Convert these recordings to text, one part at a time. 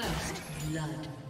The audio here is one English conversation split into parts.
First blood.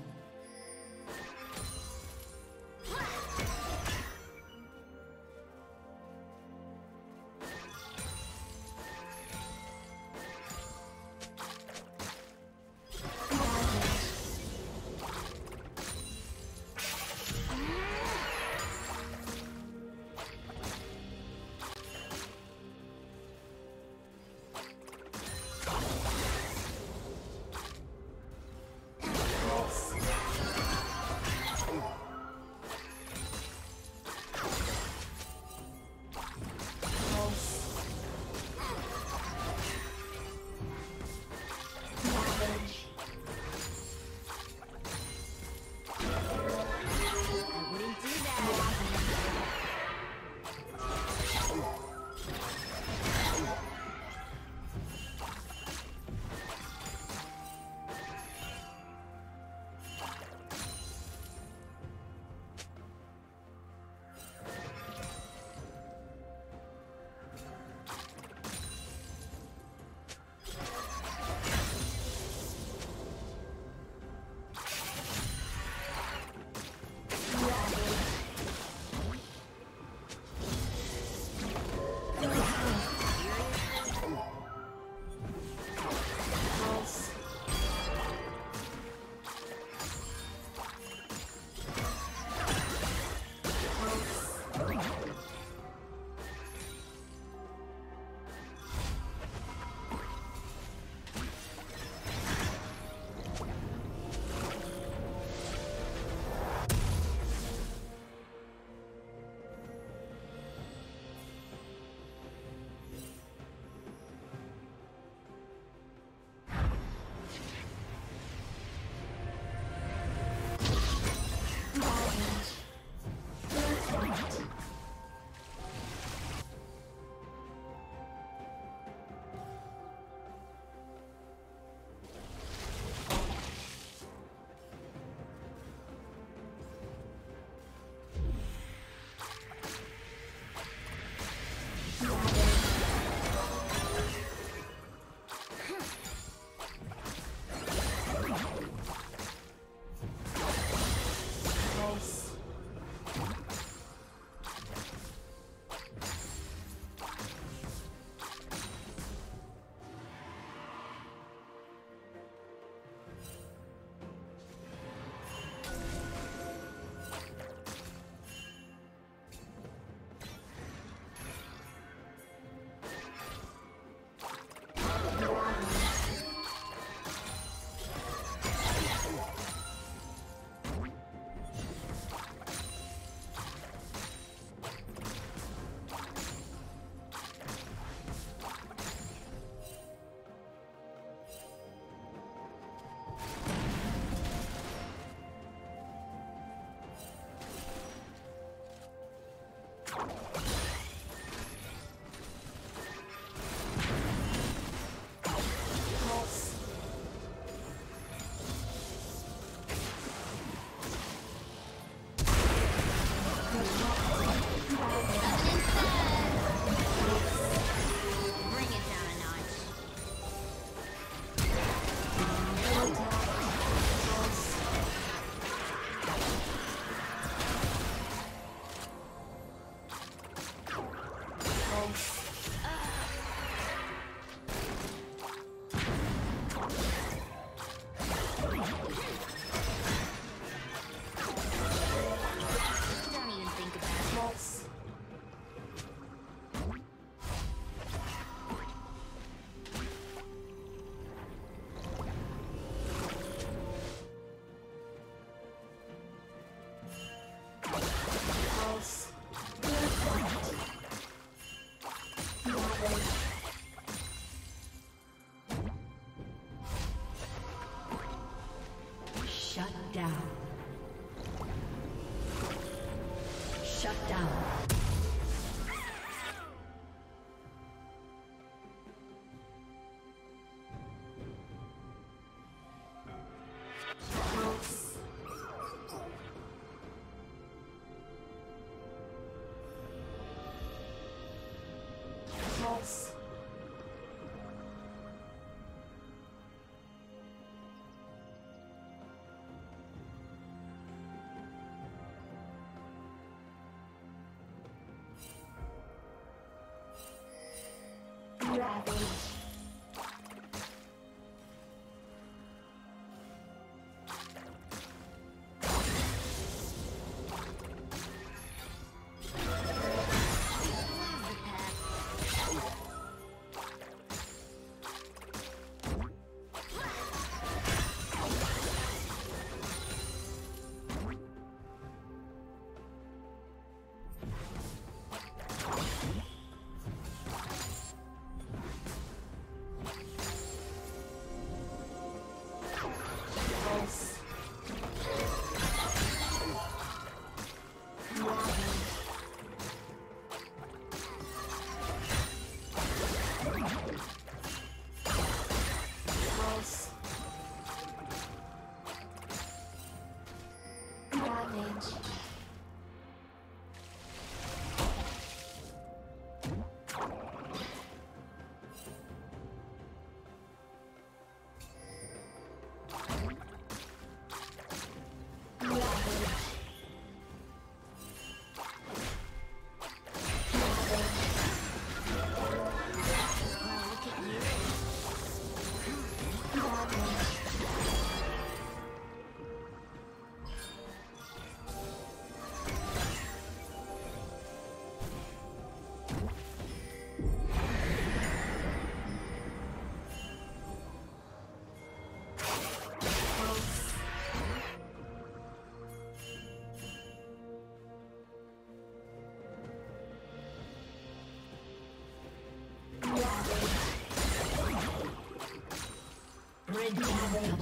Rampage.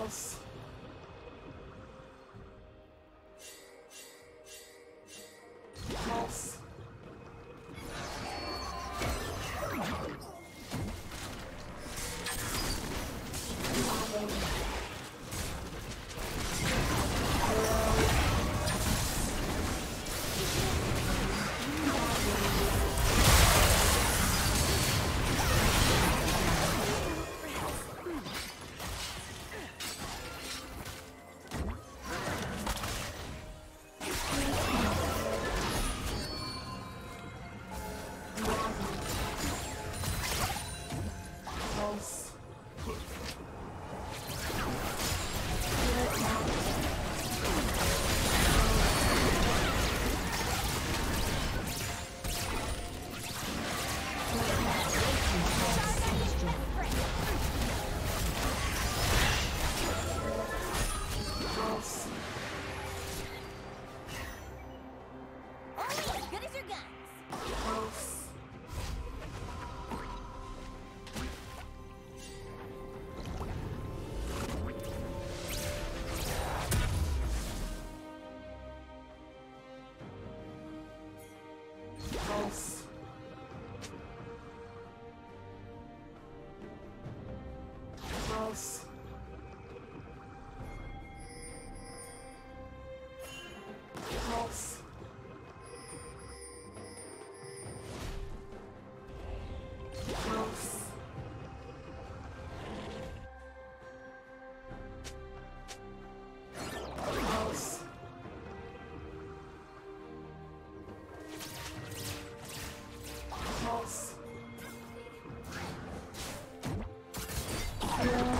else. Yeah.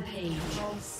Rampage.